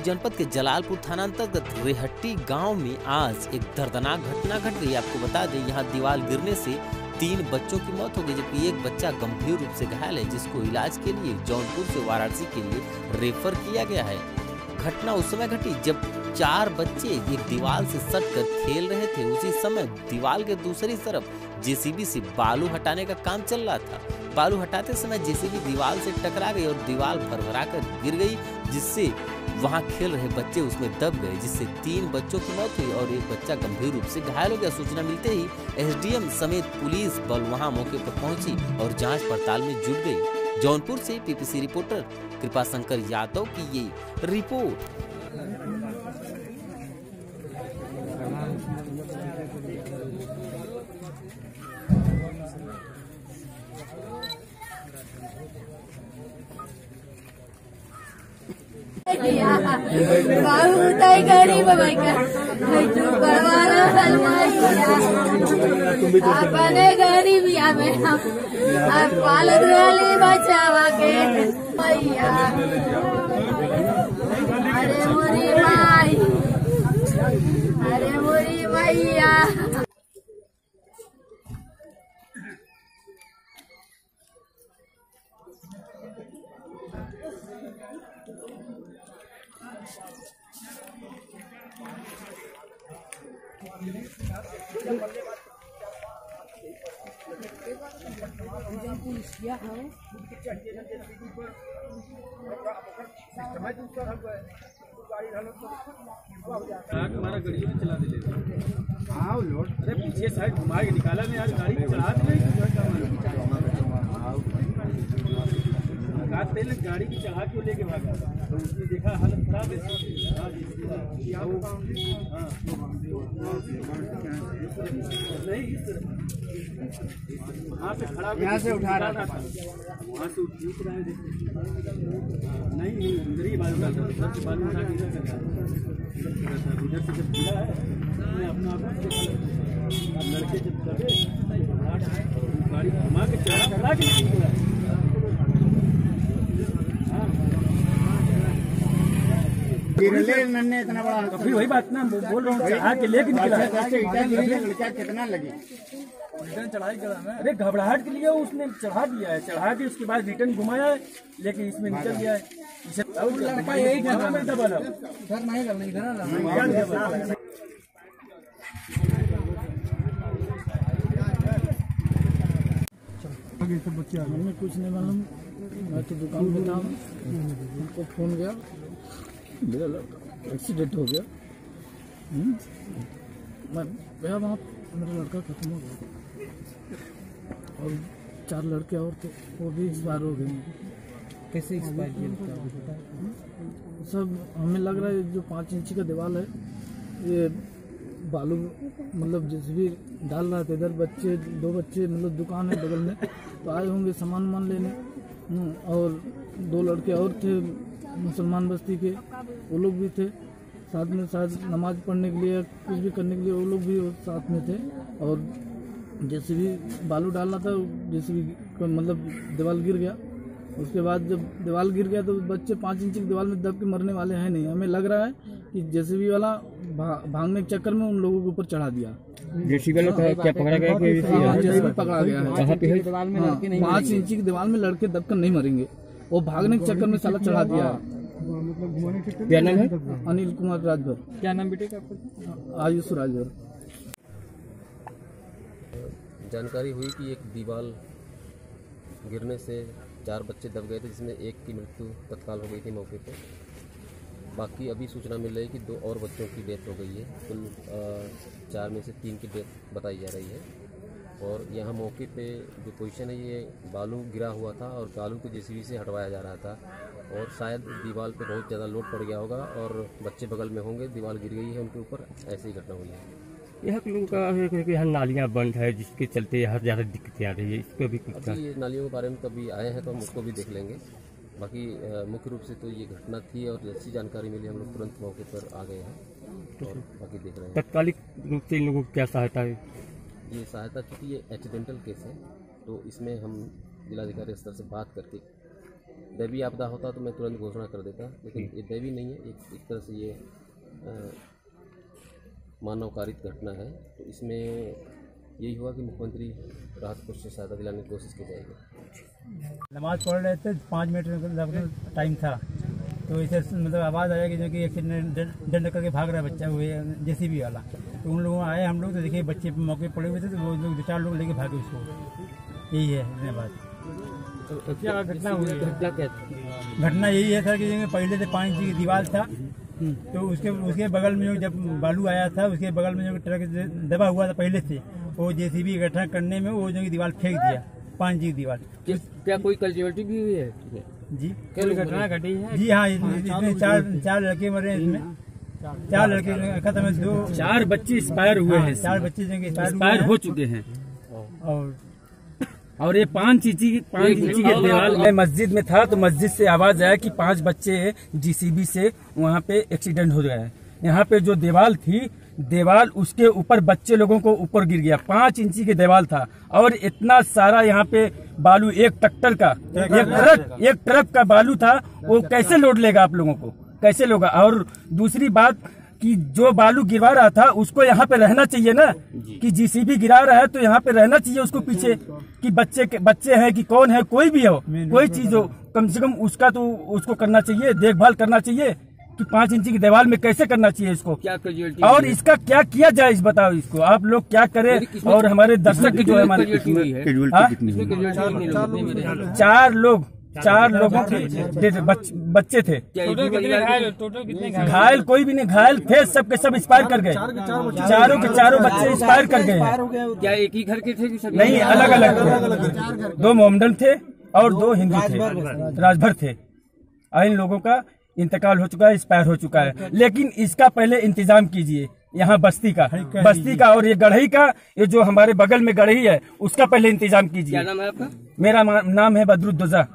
जौनपुर जनपद के जलालपुर थाना अंतर्गत रेहट्टी गाँव में आज एक दर्दनाक घटना घट गई आपको बता दें, यहाँ दीवार गिरने से तीन बच्चों की मौत हो गई, जबकि एक बच्चा गंभीर रूप से घायल है, जिसको इलाज के लिए जौनपुर से वाराणसी के लिए रेफर किया गया है। घटना उस समय घटी जब चार बच्चे एक दीवार से सट कर खेल रहे थे। उसी समय दीवार के दूसरी तरफ़ जेसीबी से बालू हटाने का काम चल रहा था। बालू हटाते समय जेसीबी दीवार से टकरा गई और दीवार भरभरा कर गिर गई, जिससे वहाँ खेल रहे बच्चे उसमें दब गए, जिससे तीन बच्चों की मौत हुई और एक बच्चा गंभीर रूप से घायल हो गया। सूचना मिलते ही एसडीएम समेत पुलिस बल वहाँ मौके पर पहुँची और जाँच पड़ताल में जुट गई। जौनपुर से पीपीसी रिपोर्टर कृपा शंकर यादव की ये रिपोर्ट। गरीब अपने में पालत वाली बचावा के अरे मोरी माई अरे मोरी मैया हमारा गाड़ी चला दिले हाँ लोड। अरे पीछे साइड घुमा के निकाला मैं यार, गाड़ी चढ़ा दिले तेल गाड़ी की चढ़ा क्यों लेके भागा? तो उसने देखा हालत खराब है हाँ हाँ, नहीं इस तरफ़ वहाँ पे खड़ा यहाँ से उठा रहा था। वहाँ से उठ उठ रहे थे नहीं नहीं उधर ही बालू डाल रहा था। उधर से बालू उठा के इधर कर रहा था। इधर से जब गिरा है उसने अपना आप लड़के जब चले गाड़ी घुमा के चढ़ा चढ़ा के लेके गया अभी वही बात ना बोल रहा हूँ चढ़ा के लेके निकला। कितना लगे। रिटर्न चढ़ाई करा मैं। अरे घबराहट के लिए उसने चढ़ा दिया है। चढ़ा के उसके बाद रिटर्न घुमाया है लेकिन इसमें निकल गया है। इसे लड़का यही जगह में दबा सर नहीं करना इधर ना हमें कुछ नहीं मालूम। मैं तो दुकान पे था। उनको फ़ोन गया। मेरा लड़का एक्सीडेंट हो गया। हम्म? मैं गया वहाँ मेरा लड़का खत्म हो गया। और चार लड़के और थे वो भी एक्सपायर हो गए कैसे एक्सपायर किया सब हमें लग रहा है जो पाँच इंची का दीवार है ये बालू मतलब जैसे भी डाल रहा था इधर बच्चे दो बच्चे मतलब दुकान है बगल में तो आए होंगे सामान वामान लेने। हम्म, और दो लड़के और थे, मुसलमान बस्ती के, वो लोग भी थे। साथ में शायद नमाज़ पढ़ने के लिए कुछ भी करने के लिए वो लोग भी साथ में थे। और जैसे भी बालू डालना था, जैसे भी मतलब दीवार गिर गया, उसके बाद जब दीवार गिर गया तो बच्चे पाँच इंच की दीवार में दब के मरने वाले हैं नहीं। हमें लग रहा है कि जेसीबी वाला भा, भागने के चक्कर में उन लोगों के ऊपर चढ़ा दिया। जेसीबी वाला का क्या पकड़ा गया कि हाँ, जेसीबी पकड़ा गया है। है? हाँ, पाँच इंची की दीवार में लड़के दबकर नहीं मरेंगे। वो भागने के चक्कर में साला चढ़ा दिया। है क्या नाम है? अनिल कुमार राजभर। क्या नाम बेटे का आयुष राजभर। जानकारी हुई कि एक दीवार गिरने से चार बच्चे दब गए थे जिसमें एक की मृत्यु तत्काल हो गई थी मौके पे। बाकी अभी सूचना मिल रही है कि दो और बच्चों की डेथ हो गई है। कुल चार में से तीन की डेथ बताई जा रही है। और यहाँ मौके पे जो पोजीशन है ये बालू गिरा हुआ था और बालू को जेसीबी से हटवाया जा रहा था। और शायद दीवार पे बहुत ज़्यादा लोड पड़ गया होगा और बच्चे बगल में होंगे दीवार गिर गई है उनके ऊपर ऐसी ही घटना हुई है। यहाँ लोगों का है कि यहाँ नालियाँ बंद है जिसके चलते यहाँ ज़्यादा दिक्कतें आ रही है इस पर भी कुछ ये नालियों के बारे में कभी आए हैं तो हम उसको भी देख लेंगे। बाकी मुख्य रूप से तो ये घटना थी और जैसी जानकारी मिली हम लोग तुरंत मौके पर आ गए हैं और बाकी देख रहे हैं। तत्कालिक रूप से इन लोगों को क्या सहायता है? ये सहायता चूँकि ये एक्सीडेंटल केस है तो इसमें हम जिलाधिकारी स्तर से बात करके दैवी आपदा होता तो मैं तुरंत घोषणा कर देता लेकिन ये दैवी नहीं है एक एक तरह से ये मानवकारित घटना है तो इसमें यही हुआ कि मुख्यमंत्री राहत कोष से सहायता दिलाने की कोशिश की जाएगी। नमाज़ पढ़ रहे थे, पाँच मिनट लगभग टाइम था। तो इसे मतलब आवाज़ आया कि जो कि एक्सीडेंट डंड करके भाग रहा है बच्चा हुए जेसीबी वाला। तो उन लोगों आए, हम लोग तो देखिए बच्चे मौके पड़े हुए थे तो वो लोग दो चार लोग लेके भागे उसको। यही है धन्यवाद घटना हुई? घटना यही है सर कि जो पहले से इंच की दीवार था तो उसके उसके बगल में जो जब बालू आया था, उसके बगल में जो ट्रक दबा हुआ था पहले से, वो जेसीबी इकट्ठा करने में वो जो दीवार फेंक दिया। पाँच की दीवार क्या कोई कल्टिवेटिव भी हुई है? जी कोई घटना घटी है? जी हाँ इस- इसमें चार चार लड़के मरे हैं इसमें। चार। लड़के खत्म है दो चार बच्चे एक्सपायर हुए हाँ, हैं चार बच्चे जो एक्सपायर हैं। हो चुके हैं। और और ये पाँच की पाँच इंची के दीवार मैं मस्जिद में था तो मस्जिद से आवाज़ आया कि पाँच बच्चे जीसीबी से वहाँ पे एक्सीडेंट हो गया है। यहाँ पे जो दीवार थी दीवार उसके ऊपर बच्चे लोगों को ऊपर गिर गया। पाँच इंची की देवाल था और इतना सारा यहाँ पे बालू एक ट्रैक्टर का एक ट्रक एक ट्रक का बालू था। वो कैसे लोड लेगा आप लोगों को? कैसे लोगा? और दूसरी बात कि जो बालू गिरवा रहा था उसको यहाँ पे रहना चाहिए ना? कि जीसीबी गिरा रहा है तो यहाँ पे रहना चाहिए उसको पीछे। कि बच्चे के बच्चे हैं कि कौन है कोई भी हो कोई चीज़ हो कम से कम उसका तो उसको करना चाहिए देखभाल करना चाहिए। पाँच इंची की दीवार में कैसे करना चाहिए इसको? क्या कैजुअलिटी और इसका क्या किया जाए इस बताओ इसको? आप लोग क्या करें और हमारे दर्शक जो है हमारे हाँ? चार लोग चार लोगों के बच- बच्चे थे। घायल कोई भी नहीं घायल थे सब के सब एक्सपायर कर गए। चारों के चारों बच्चे एक्सपायर कर गए। क्या एक ही घर के थे नहीं अलग अलग थे। दो मोहम्मदन थे और दो हिंदू थे। राजभर थे। इन लोगों का इंतकाल हो चुका है एक्सपायर हो चुका है। लेकिन इसका पहले इंतज़ाम कीजिए यहाँ बस्ती का। बस्ती का और ये गढ़ई का ये जो हमारे बगल में गढ़ई है उसका पहले इंतज़ाम क्या कीजिए नाम है आपका? मेरा नाम है बदरुद्दोजा।